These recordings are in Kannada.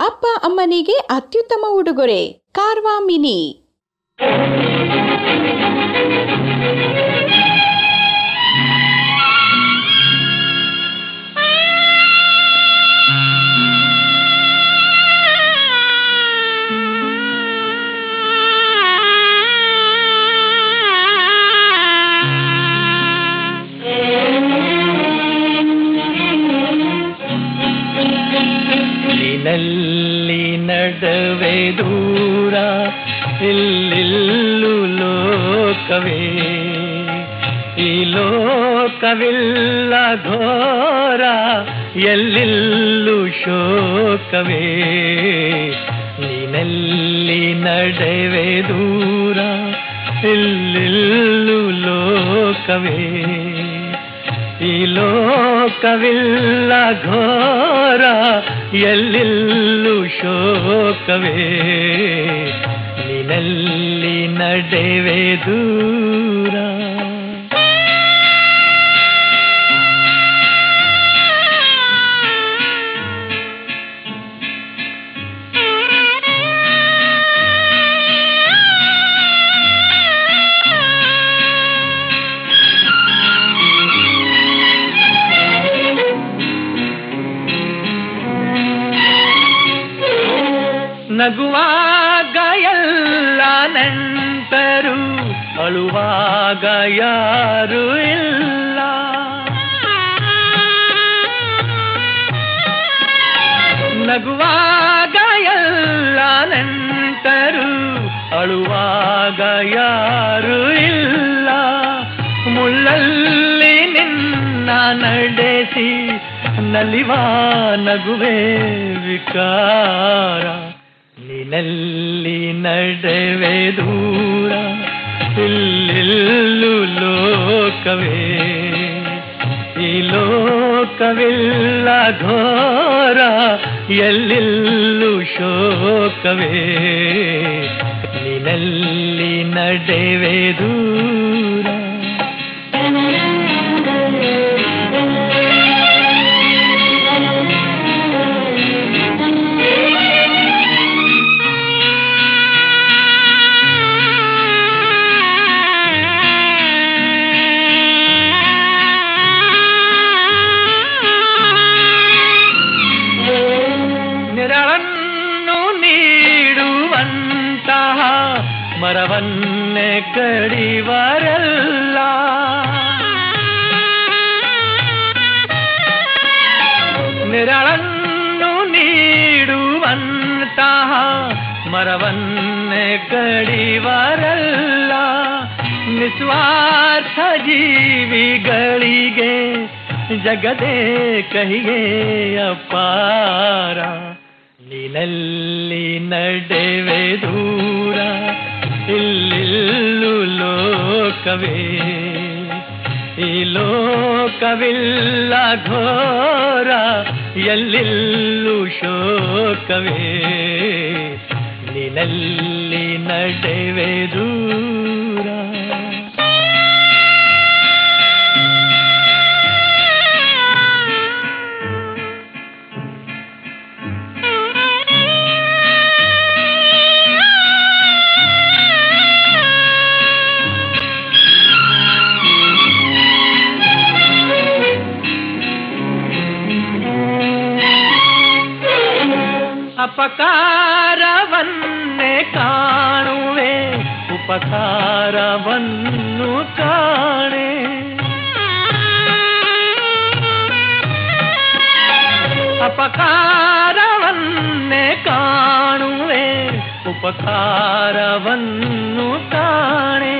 ಅಪ್ಪ ಅಮ್ಮನಿಗೆ ಅತ್ಯುತ್ತಮ ಉಡುಗೊರೆ ಕಾರ್ವಾ ಮಿನಿ ನಿನಲ್ಲಿ ನಡುವೆ ದೂರ, ಇಲ್ಲಿಲ್ಲು ಲೋಕವೇ. ಈ ಲೋಕವಿಲ್ಲ ಘೋರ, ಎಲ್ಲಿಲ್ಲು ಶೋಕವೇ. ನಿನಲ್ಲಿ ನಡುವೆ ದೂರ, ಇಲ್ಲಿಲ್ಲು ಲೋಕವೇ. ಈ ಲೋಕವಿಲ್ಲ ಘೋರ ಎಲ್ಲೆಲ್ಲೂ ಶೋಕವೇ? ನಿನಲ್ಲಿ ನಡೆವೆ ನಗುವಾಗ ಎಲ್ಲ ನೆಂಟರು ಅಳುವಾಗ ಯಾರು ಇಲ್ಲ. ನಗುವಾಗ ಎಲ್ಲ ನೆಂಟರು ಅಳುವಾಗ ಯಾರು ಇಲ್ಲ. ಮುಳ್ಳಲ್ಲಿ ನಿನ್ನ ನಡೆಸಿ ನಲಿವಾ ನಗುವೆ ವಿಕಾರ. ನಿನಲ್ಲಿ ನಡೆವೆ ದೂರ ಇಲ್ಲಿಲ್ಲು ಲೋಕವೇ. ಈ ಲೋಕವಿಲ್ಲ ಘೋರ ಎಲ್ಲಿಲ್ಲು ಶೋಕವೇ. ನಿನಲ್ಲಿ ನಡೆವೆ ದೂರ. ಮರವನ್ನೇ ಕಡಿವರಲ್ಲ. ನೆರಳನ್ನು ನೀಡುವಂತಹ ಮರವನ್ನೇ ಕಡಿವರಲ್ಲ. ನಿಸ್ವಾರ್ಥ ಜೀವಿಗಳಿಗೆ ಜಗದೇ ಕಹಿಯೇ ಅಪಾರ. ನಿನಲ್ಲಿ ನಡೆವೆ ದೂರ. ಇಲ್ಲಿಲ್ಲು ಲೋಕವೇ ಈ ಲೋಕವಿಲ್ಲ ಘೋರ ಎಲ್ಲಿಲ್ಲು ಶೋಕವೇ. ನಿನಲ್ಲಿ ನಡೆವೆ ಅಪಕಾರವನ್ನೇ ಕಾಣುವೆ ಉಪಕಾರವನ್ನು ಕಾಣೆ. ಅಪಕಾರವನ್ನೇ ಕಾಣುವೆ ಉಪಕಾರವನ್ನು ಕಾಣೆ.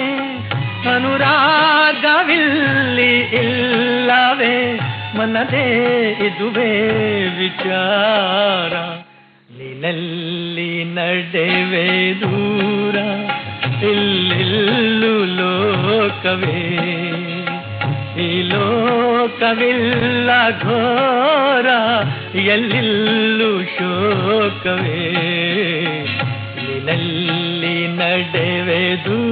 ಅನುರಾಗವಿಲ್ಲಿ ಇಲ್ಲವೇ ಮನದೇ ಇದುವೇ ವಿಚಾರ. ನಿನಲ್ಲಿ ನಡೆವೆ ದೂರ ಇಲ್ಲಿಲ್ಲು ಲೋಕವೇ. ಈ ಲೋಕವಿಲ್ಲ ಘೋರ ಎಲ್ಲಿಲ್ಲು ಶೋಕವೇ. ಇಲ್ಲಿನಲ್ಲಿ ನಡೆವೆ ದೂರ.